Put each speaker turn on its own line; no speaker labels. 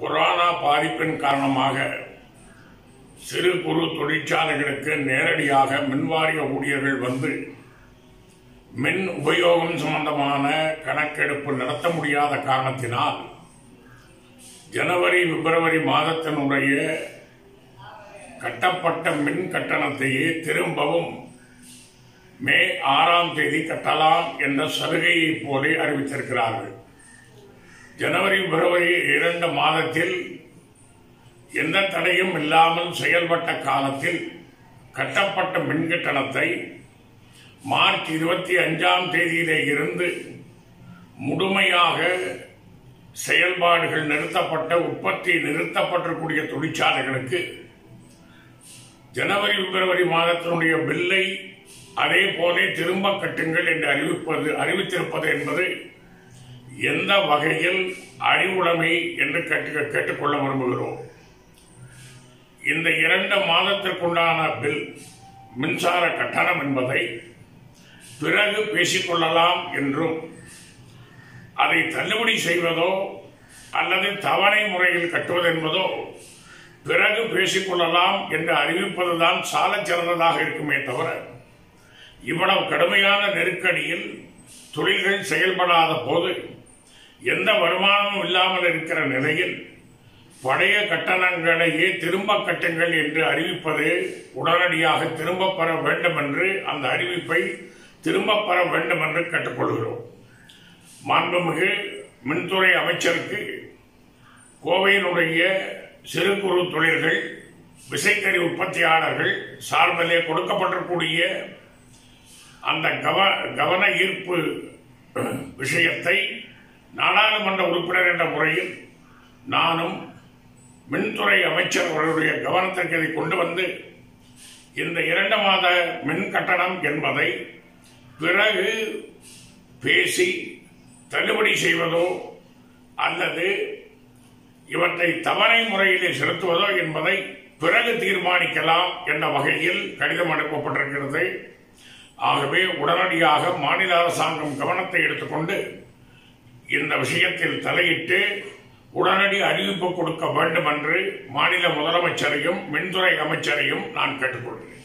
Corona பாதிப்பின் காரணமாக சிறு குறு தொழிற்சாலைகளுக்கு நேரடியாக மின்வாரிய ஊழியர்கள் வந்து மின் உபயோகம் சம்பந்தமான கணக்கெடுப்பு நடத்த முடியாத காரணத்தினால் ஜனவரி பிப்ரவரி மாதத்தினுடைய கட்டப்பட்ட மின் கட்டணத்தையே திரும்பவும் மே ஆறாம் தேதி கட்டலாம் என்ற சலுகையை போலே அறிவித்திருக்கிறார்கள். ஜனவரி பிப்ரவரி இரண்டு மாதத்தில் எந்த தடையும் இல்லாமல் செயல்பட்ட காலத்தில் கட்டப்பட்ட மின்கட்டணத்தை மார்ச் இருபத்தி அஞ்சாம் தேதியிலே இருந்து முழுமையாக செயல்பாடுகள் நிறுத்தப்பட்ட உற்பத்தி நிறுத்தப்பட்டிருக்கூடிய தொழிற்சாலைகளுக்கு ஜனவரி பிப்ரவரி மாதத்தினுடைய பில்லை அதே போலே திரும்ப கட்டுங்கள் என்று அறிவிப்பது அறிவித்திருப்பது என்பது எந்த வகையில் அறிவுடைமை என்று கேட்டு கேட்டுக்கொள்ள விரும்புகிறோம்? இந்த இரண்டு மாதத்திற்குண்டான பில் மின்சார கட்டணம் என்பதை பிறகு பேசிக்கொள்ளலாம் என்றும் அதை தள்ளுபடி செய்வதோ அல்லது தவணை முறையில் கட்டுவது என்பதோ பிறகு பேசிக்கொள்ளலாம் என்று அறிவிப்பதுதான் சாலச் சிறந்ததாக இருக்குமே தவிர இவ்வளவு கடுமையான நெருக்கடியில் தொழில்கள் செயல்படாத போது எந்த வருமானமும் இல்லாமல் இருக்கிற நிலையில் பழைய கட்டணங்களையே திரும்ப கட்டுங்கள் என்று அறிவிப்பது உடனடியாக திரும்ப பெற வேண்டும் என்று அந்த அறிவிப்பை திரும்ப பெற வேண்டும் என்று கேட்டுக்கொள்கிறோம். மாண்புமிகு மின்துறை அமைச்சருக்கு கோவையினுடைய சிறு குறு தொழில்கள் விசைக்கறி உற்பத்தியாளர்கள் சார்பிலே கொடுக்கப்பட்டிருக்கூடிய அந்த கவ கவன ஈர்ப்பு விஷயத்தை நாடாளுமன்ற உறுப்பினர் என்ற முறையில் நானும் மின்துறை அமைச்சர் அவர்களுடைய கவனத்திற்கு இதை கொண்டு வந்து இந்த இரண்டு மாத மின் கட்டணம் என்பதை பிறகு பேசி தள்ளுபடி செய்வதோ அல்லது இவற்றை தவணை முறையிலே செலுத்துவதோ என்பதை பிறகு தீர்மானிக்கலாம் என்ற வகையில் கடிதம் அனுப்பப்பட்டிருக்கிறது. ஆகவே உடனடியாக மாநில அரசாங்கம் கவனத்தை எடுத்துக்கொண்டு இந்த விஷயத்தில் தலையிட்டு உடனடி அறிவிப்பு கொடுக்க வேண்டும் என்று மாநில முதலமைச்சரையும் மின்துறை அமைச்சரையும் நான் கேட்டுக்கொள்கிறேன்.